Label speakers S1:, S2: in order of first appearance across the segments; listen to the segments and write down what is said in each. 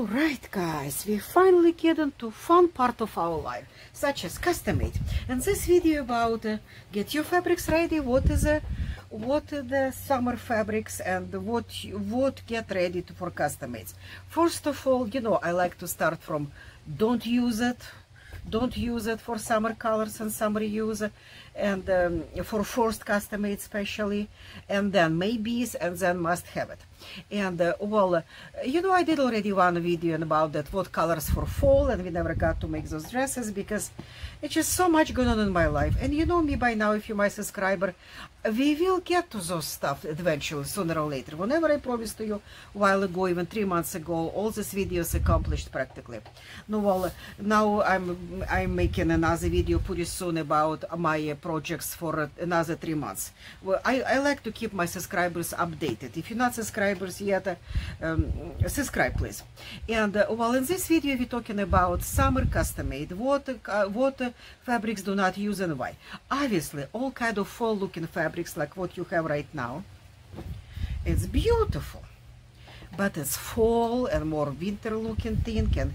S1: All right, guys, we finally get into fun part of our life, such as custom made. And this video about uh, get your fabrics ready. What is a what are the summer fabrics and what what get ready to, for custom made. First of all, you know, I like to start from don't use it don't use it for summer colors and summer use and um, for first custom made especially and then maybes and then must have it. And uh, well uh, you know i did already one video about that what colors for fall and we never got to make those dresses because it's just so much going on in my life. And you know me by now if you're my subscriber we will get to those stuff eventually sooner or later. Whenever i promised to you a while ago even three months ago all these videos accomplished practically. No well now i'm i'm making another video pretty soon about my projects for another three months. Well i i like to keep my subscribers updated. If you're not subscribers yet um, subscribe please. And uh, well in this video we're talking about summer custom made what uh, what uh, fabrics do not use and why. Obviously all kind of fall looking fabrics fabrics like what you have right now. It's beautiful, but it's fall and more winter looking thing and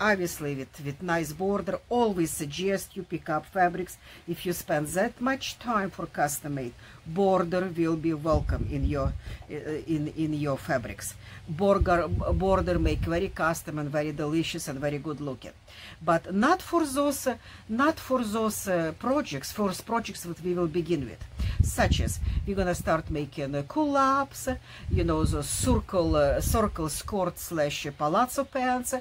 S1: obviously with, with nice border always suggest you pick up fabrics. If you spend that much time for custom made border will be welcome in your uh, in in your fabrics. Border border make very custom and very delicious and very good looking. But not for those not for those uh, projects for projects that we will begin with such as we're gonna start making uh, culottes you know the circle uh, circle skirt slash palazzo pants uh,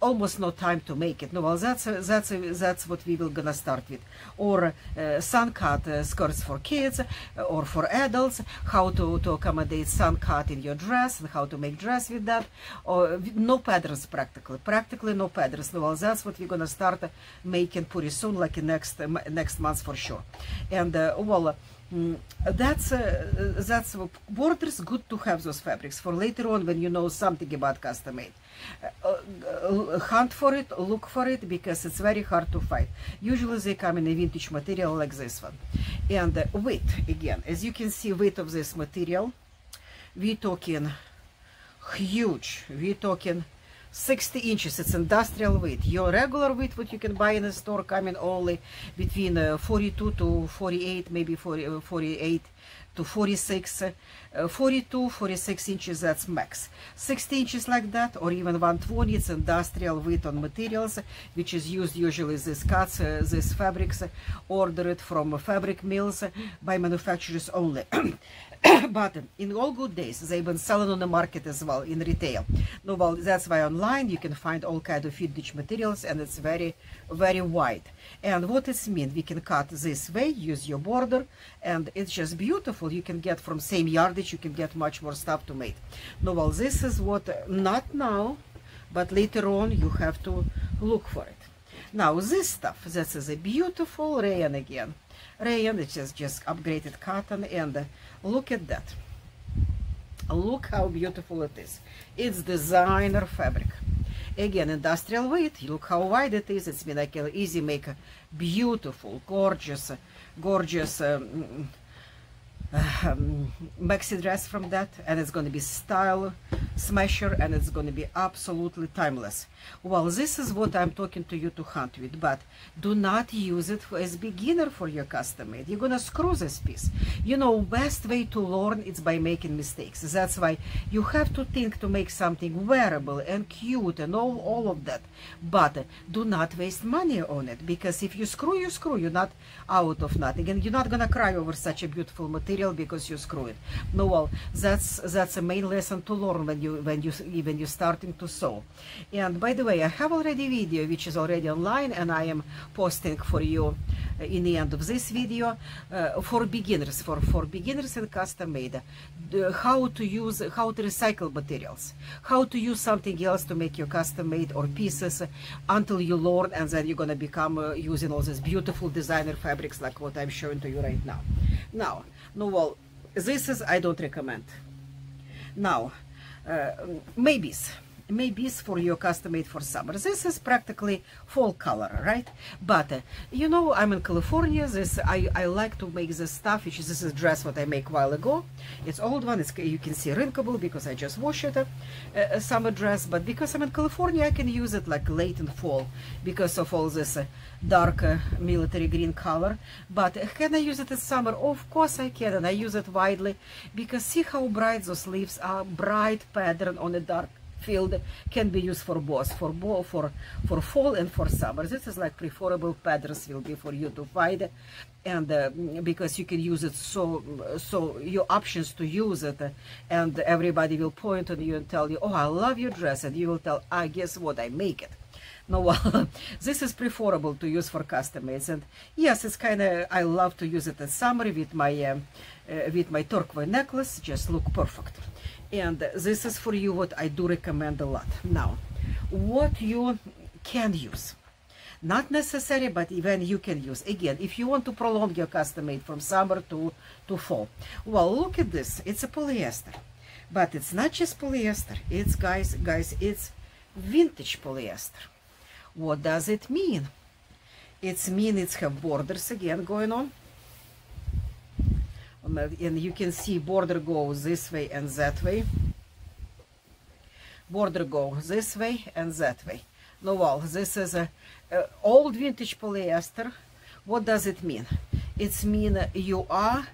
S1: almost no time to make it no well that's uh, that's that's what we will gonna start with or sun cut skirts for kids or for adults, how to, to accommodate sun cut in your dress and how to make dress with that. Or no patterns practically, practically no patterns. Well, that's what we're gonna start making pretty soon, like in next next month for sure. And uh, well. Mm, that's uh, that's borders good to have those fabrics for later on when you know something about custom made. Uh, uh, hunt for it look for it because it's very hard to find. Usually they come in a vintage material like this one. And uh, weight again as you can see weight of this material we talking huge we talking 60 inches. It's industrial weight your regular weight what you can buy in a store coming only between uh, 42 to 48 maybe 40, uh, 48 to 46 uh, 42 46 inches that's max. 60 inches like that or even 120 it's industrial weight on materials which is used usually these cuts uh, these fabrics ordered from fabric mills by manufacturers only but in all good days they've been selling on the market as well in retail. No well that's why online you can find all kind of vintage materials and it's very very wide. And what it means we can cut this way use your border and it's just beautiful. You can get from same yardage you can get much more stuff to make. No well this is what not now but later on you have to look for it. Now this stuff this is a beautiful rayon again rayon it is just upgraded cotton and look at that. Look how beautiful it is. It's designer fabric. Again industrial weight. Look how wide it is. It's been like an easy make beautiful gorgeous gorgeous um, um, maxi dress from that and it's going to be style smasher and it's going to be absolutely timeless. Well this is what i'm talking to you to hunt with but do not use it for as beginner for your custom made. You're gonna screw this piece. You know best way to learn is by making mistakes. That's why you have to think to make something wearable and cute and all, all of that. But do not waste money on it because if you screw you screw. You're not out of nothing and you're not gonna cry over such a beautiful material because you screw it. No well that's that's a main lesson to learn when you when you when you're starting to sew. And by the way i have already video which is already online and i am posting for you uh, in the end of this video uh, for beginners for for beginners and custom made the, how to use how to recycle materials how to use something else to make your custom made or pieces until you learn and then you're going to become uh, using all these beautiful designer fabrics like what i'm showing to you right now. Now no well this is i don't recommend. Now uh, maybes maybe it's for your custom made for summer. This is practically fall color, right? But uh, you know, I'm in California. This I, I like to make this stuff, which is this is dress what I make while ago. It's old one. It's you can see wrinkable because I just washed it, uh, a summer dress. But because I'm in California, I can use it like late in fall because of all this uh, dark uh, military green color. But can I use it in summer? Of course I can, and I use it widely because see how bright those leaves are, bright pattern on a dark field can be used for both for both for for fall and for summer. This is like preferable patterns will be for you to find and uh, because you can use it so so your options to use it and everybody will point on you and tell you oh i love your dress and you will tell i guess what? I make it. No well this is preferable to use for custom mades and yes it's kind of i love to use it in summer with my uh, uh, with my turquoise necklace. Just look perfect and this is for you what I do recommend a lot. Now, what you can use. Not necessary, but even you can use. Again, if you want to prolong your custom made from summer to, to fall. Well, look at this. It's a polyester. But it's not just polyester. It's, guys, guys, it's vintage polyester. What does it mean? It's mean it's have borders again going on and you can see border goes this way and that way. Border goes this way and that way. No well this is a, a old vintage polyester. What does it mean? It's mean you are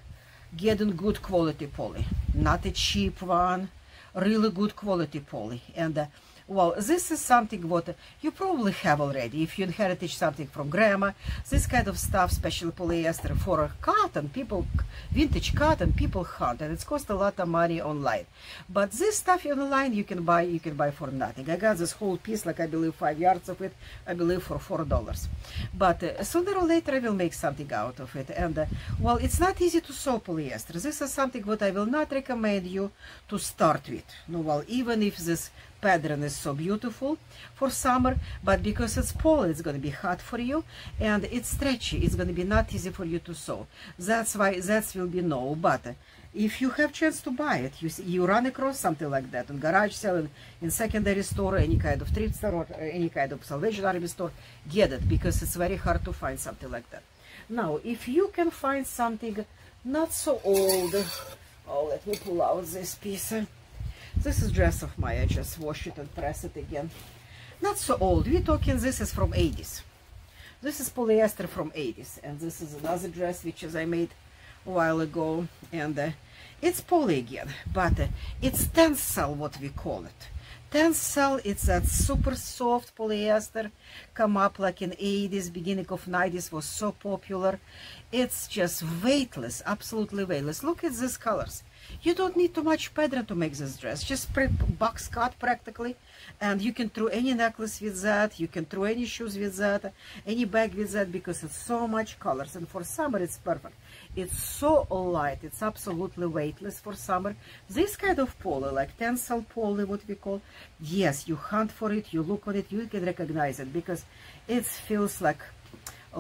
S1: getting good quality poly. Not a cheap one really good quality poly. And uh, well, this is something what you probably have already. If you inherited something from grandma, this kind of stuff, special polyester for a cotton, people, vintage cotton, people hunt, and it's cost a lot of money online. But this stuff online you can buy, you can buy for nothing. I got this whole piece, like I believe five yards of it, I believe for four dollars. But uh, sooner or later I will make something out of it. And uh, well, it's not easy to sew polyester. This is something what I will not recommend you to start with. No, well, even if this pattern is so beautiful for summer but because it's fall it's going to be hot for you and it's stretchy it's going to be not easy for you to sew. That's why that will be no but if you have chance to buy it you see, you run across something like that in garage sale in, secondary store any kind of thrift store or any kind of salvation army store get it because it's very hard to find something like that. Now if you can find something not so old oh let me pull out this piece this is dress of mine. I just wash it and press it again. Not so old. We're talking this is from 80s. This is polyester from 80s. And this is another dress which is I made a while ago. And uh, it's poly again. But uh, it's tencel what we call it. Tencel, it's that super soft polyester, come up like in 80s, beginning of 90s was so popular. It's just weightless, absolutely weightless. Look at these colors. You don't need too much pattern to make this dress. Just print box cut practically. And you can throw any necklace with that. You can throw any shoes with that. Any bag with that because it's so much colors. And for summer it's perfect. It's so light. It's absolutely weightless for summer. This kind of poly, like tencel poly, what we call, yes, you hunt for it, you look on it, you can recognize it because it feels like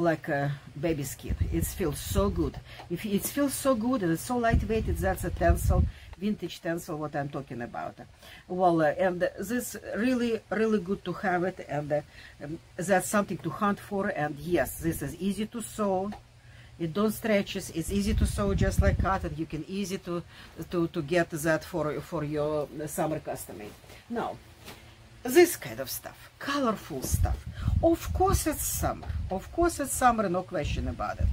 S1: like a baby skin. It feels so good. If it feels so good and it's so lightweight, that's a tencel, vintage tencel, what I'm talking about. Well, uh, and this really, really good to have it, and uh, um, that's something to hunt for. And yes, this is easy to sew. It don't stretches. It's easy to sew just like cotton. You can easy to to to get that for for your summer custom made. Now, this kind of stuff, colorful stuff. Of course it's summer. Of course it's summer, no question about it.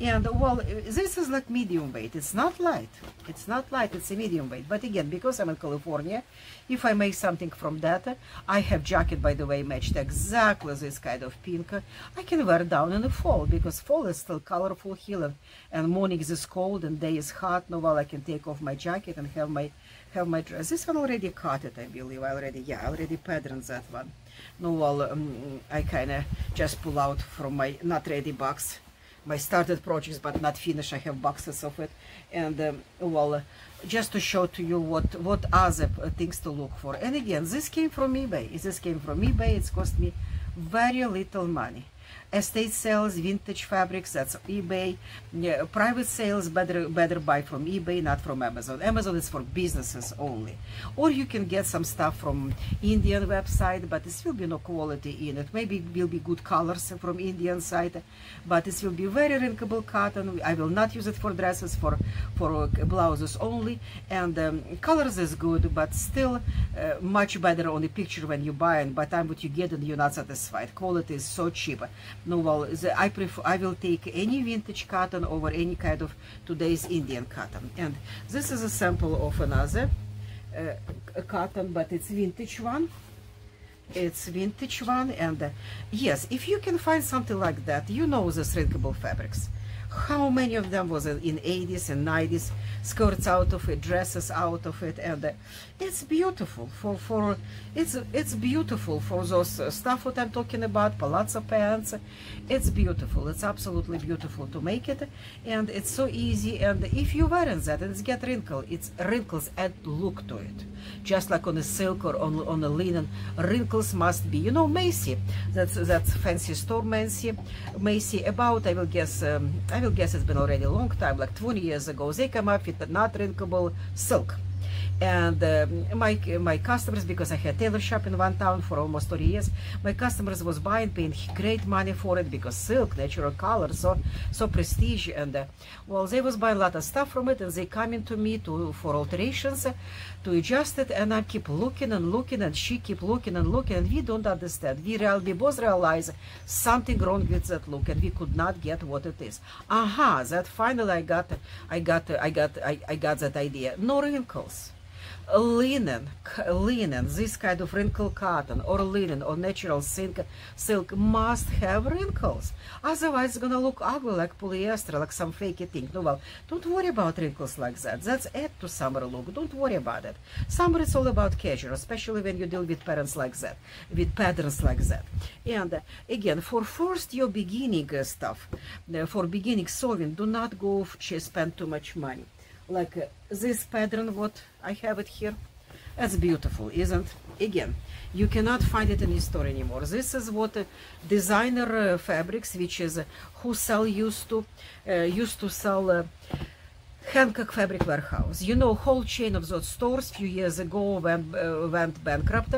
S1: And well, this is like medium weight. It's not light. It's not light, it's a medium weight. But again, because I'm in California, if I make something from that, I have jacket, by the way, matched exactly this kind of pink. I can wear down in the fall, because fall is still colorful here, and morning is cold and day is hot. No, well, I can take off my jacket and have my have my dress. This one already cut it, I believe. I already, yeah, I already patterned that one. No, well, um, I kind of just pull out from my not ready box my started projects but not finished i have boxes of it and um, well uh, just to show to you what what other things to look for and again this came from ebay this came from ebay it's cost me very little money estate sales, vintage fabrics, that's eBay. Yeah, private sales, better better buy from eBay, not from Amazon. Amazon is for businesses only. Or you can get some stuff from Indian website, but this will be no quality in it. Maybe it will be good colors from Indian side, but this will be very wrinkable cotton. I will not use it for dresses, for for blouses only. And um, colors is good, but still uh, much better on the picture when you buy, and by the time what you get, and you're not satisfied. Quality is so cheap. No, well, the, I prefer, I will take any vintage cotton over any kind of today's Indian cotton. And this is a sample of another uh, cotton, but it's vintage one. It's vintage one, and uh, yes, if you can find something like that, you know the shrinkable fabrics how many of them was in 80s and 90s skirts out of it dresses out of it and uh, it's beautiful for for it's it's beautiful for those uh, stuff what i'm talking about palazzo pants. It's beautiful. It's absolutely beautiful to make it. And it's so easy. And if you wear that and it's get wrinkle. It's wrinkles add look to it. Just like on a silk or on, on a linen wrinkles must be. You know macy that's that's fancy store macy. Macy about i will guess um, i will guess it's been already a long time like 20 years ago. They come up with not wrinkable silk and uh, my my customers because I had tailor shop in one town for almost 30 years my customers was buying paying great money for it because silk natural color so so prestige and uh, well they was buying a lot of stuff from it and they coming to me to for alterations uh, to adjust it and I keep looking and looking and she keep looking and looking and we don't understand. We real we both realize something wrong with that look and we could not get what it is. Aha that finally I got I got I got I, I got that idea. No wrinkles linen, linen, this kind of wrinkle cotton or linen or natural silk, silk must have wrinkles. Otherwise, it's gonna look ugly like polyester, like some fake thing. No, well, don't worry about wrinkles like that. That's add to summer look. Don't worry about it. Summer is all about casual, especially when you deal with patterns like that, with patterns like that. And uh, again, for first your beginning uh, stuff, uh, for beginning sewing, do not go spend too much money like uh, this pattern what I have it here that's beautiful isn't again you cannot find it in the store anymore this is what uh, designer fabrics which is uh, who sell used to uh, used to sell uh, Hancock Fabric Warehouse. You know, whole chain of those stores few years ago went, uh, went bankrupt,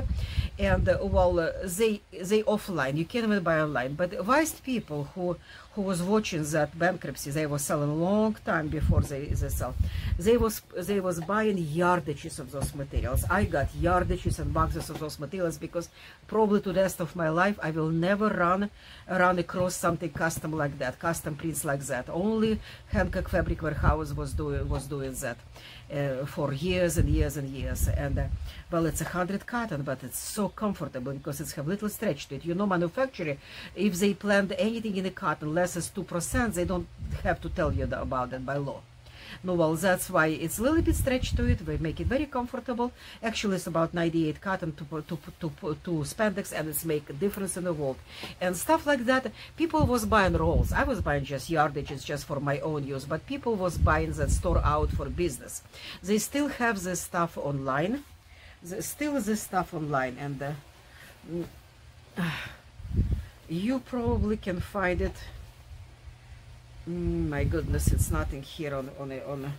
S1: and uh, well, uh, they they offline. You can't even buy online. But wise people who who was watching that bankruptcy, they were selling long time before they, they sell. They was they was buying yardages of those materials. I got yardages and boxes of those materials because probably to the rest of my life I will never run run across something custom like that, custom prints like that. Only Hancock Fabric Warehouse was doing was doing that for years and years and years. And uh, well, it's a hundred cotton, but it's so comfortable because it's have little stretch to it. You know, manufacturer, if they plant anything in the cotton less as two percent, they don't have to tell you about it by law. No, well, that's why it's a little bit stretched to it. We make it very comfortable. Actually, it's about 98 cotton to, to, to, to spandex, and it's make a difference in the world. And stuff like that, people was buying rolls. I was buying just yardages just for my own use, but people was buying that store out for business. They still have this stuff online. There's still this stuff online, and uh, you probably can find it Mm, my goodness, it's nothing here on on a on a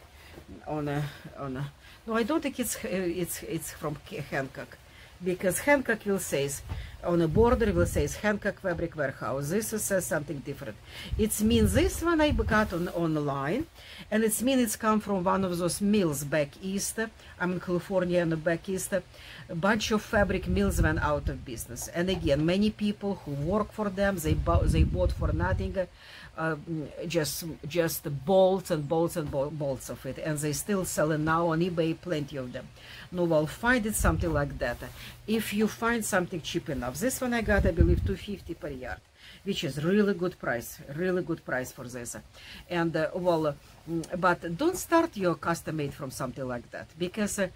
S1: on a on a. No, I don't think it's it's it's from Hancock, because Hancock will says on a border will says Hancock Fabric Warehouse. This says something different. It means this one I got on online, and it means it's come from one of those mills back east. I'm in California and back east. A bunch of fabric mills went out of business, and again, many people who work for them they bought they bought for nothing uh, just just bolts and bolts and bolts of it. And they still sell it now on ebay plenty of them. No well find it something like that. If you find something cheap enough. This one i got i believe 250 per yard which is really good price really good price for this. And uh, well mm, but don't start your custom made from something like that because uh,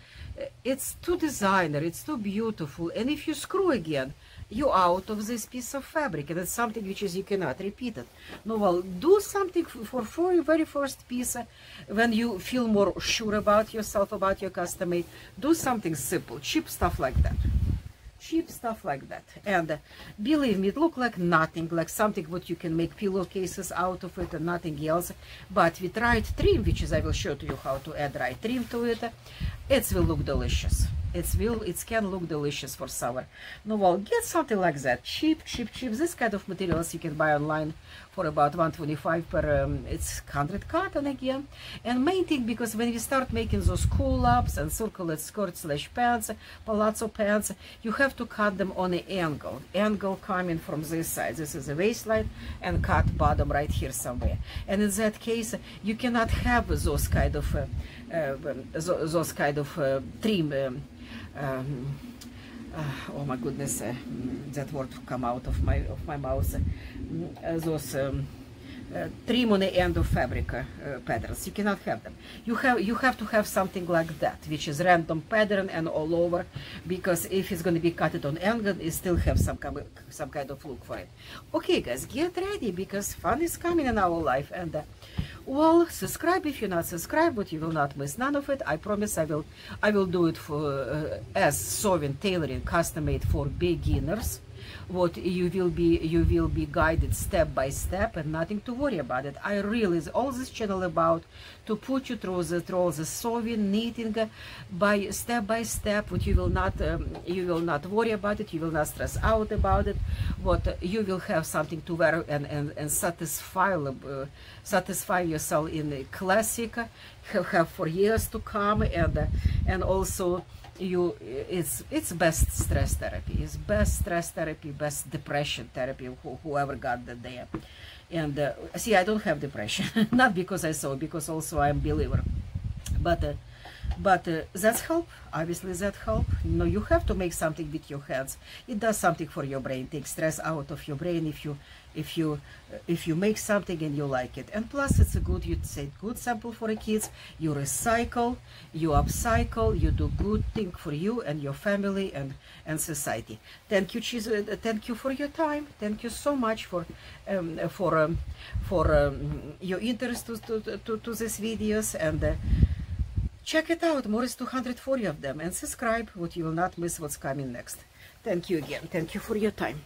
S1: it's too designer it's too beautiful. And if you screw again you out of this piece of fabric and it's something which is you cannot repeat it no well do something for for your very first piece uh, when you feel more sure about yourself about your custom do something simple cheap stuff like that cheap stuff like that. And uh, believe me, it look like nothing, like something what you can make pillowcases out of it and nothing else. But with right trim, which is I will show to you how to add right trim to it, it will look delicious. It will, it can look delicious for summer. No, well, get something like that, cheap, cheap, cheap. This kind of materials you can buy online for about 125 per, um, it's 100 cotton again. And main thing, because when you start making those culottes and circular skirts slash pants, palazzo pants, you have to cut them on an angle. Angle coming from this side. This is the waistline and cut bottom right here somewhere. And in that case, you cannot have those kind of, uh, those kind of uh, trim um, um, oh my goodness, that word come out of my of my mouth. Those um, uh, trim on the end of fabric uh, patterns. You cannot have them. You have you have to have something like that, which is random pattern and all over, because if it's going to be cut it on angle, it still have some kind of, some kind of look for it. Okay, guys, get ready because fun is coming in our life and. Uh, well subscribe if you're not subscribed but you will not miss none of it i promise i will i will do it for uh, as sewing tailoring custom made for beginners what you will be you will be guided step by step and nothing to worry about it. I really is all this channel about to put you through the through the sewing knitting by step by step. What you will not um, you will not worry about it. You will not stress out about it. What you will have something to wear and and, and satisfy uh, satisfy yourself in the classic. Have, have for years to come and uh, and also you it's it's best stress therapy. It's best stress therapy best depression therapy wh whoever got that there and uh, see i don't have depression. Not because i saw because also i'm believer. But uh, but uh, that's help. Obviously that help. No you have to make something with your hands. It does something for your brain. Take stress out of your brain if you if you if you make something and you like it. And plus it's a good you'd say good sample for the kids. You recycle you upcycle you do good thing for you and your family and and society. Thank you cheese uh, thank you for your time. Thank you so much for um, for um, for um, your interest to, to, to, to these videos. And uh, check it out. More is 240 of them. And subscribe what you will not miss what's coming next. Thank you again. Thank you for your time